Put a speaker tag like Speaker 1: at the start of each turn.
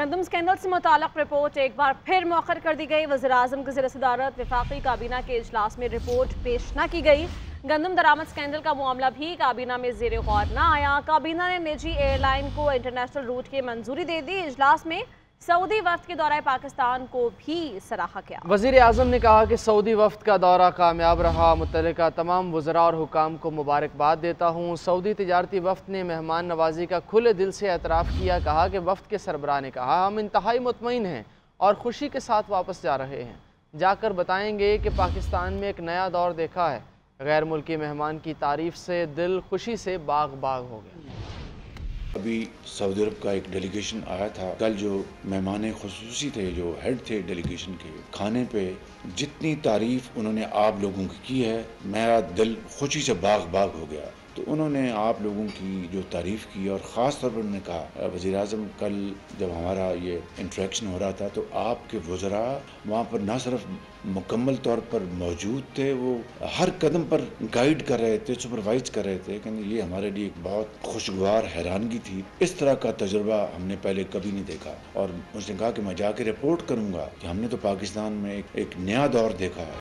Speaker 1: گندم اسکینڈل سے متعلق رپورٹ ایک بار پھر موخر کر دی گئی۔ وزیراعظم کے زیر صدارت وفاقی کابینہ کے اجلاس میں رپورٹ پیش نہ کی گئی۔ گندم درامت اسکینڈل کا معاملہ بھی کابینہ میں زیر غور نہ آیا۔ کابینہ نے نجی ایئر لائن کو انٹرنیشنل روٹ کی منظوری دے دی۔ اجلاس میں سعودی وفد کے دورہ پاکستان کو بھی سراہا کیا
Speaker 2: وزیر اعظم نے کہا کہ سعودی وفد کا دورہ کامیاب رہا، متعلقہ تمام وزراء اور حکام کو مبارکباد دیتا ہوں۔ سعودی تجارتی وفد نے مہمان نوازی کا کھلے دل سے اعتراف کیا، کہا کہ وفد کے سربراہ نے کہا، ہم انتہائی مطمئن ہیں اور خوشی کے ساتھ واپس جا رہے ہیں۔ جا کر بتائیں گے کہ پاکستان میں ایک نیا دور دیکھا ہے۔ غیر ملکی مہمان کی تعریف سے دل خوشی سے باغ باغ ہو گیا۔
Speaker 3: ابھی سعودی عرب کا ایک ڈیلیگیشن آیا تھا۔ کل جو مہمان خصوصی تھے، جو ہیڈ تھے ڈیلیگیشن کے کھانے پہ، جتنی تعریف انہوں نے آپ لوگوں کی کی ہے، میرا دل خوشی سے باغ باغ ہو گیا۔ تو انہوں نے آپ لوگوں کی جو تعریف کی اور خاص طور پر انہوں نے کہا وزیر اعظم، کل جب ہمارا یہ انٹریکشن ہو رہا تھا تو آپ کے وزراء وہاں پر نہ صرف مکمل طور پر موجود تھے، وہ ہر قدم پر گائیڈ کر رہے تھے سپروائز کر رہے تھے کہ یہ ہمارے لیے ایک بہت خوشگوار حیرانگی تھی۔ اس طرح کا تجربہ ہم نے پہلے کبھی نہیں دیکھا۔ اور اس نے کہا کہ میں جا کے رپورٹ کروں گا کہ ہم نے تو پاکستان میں ایک نیا دور دیکھا ہے۔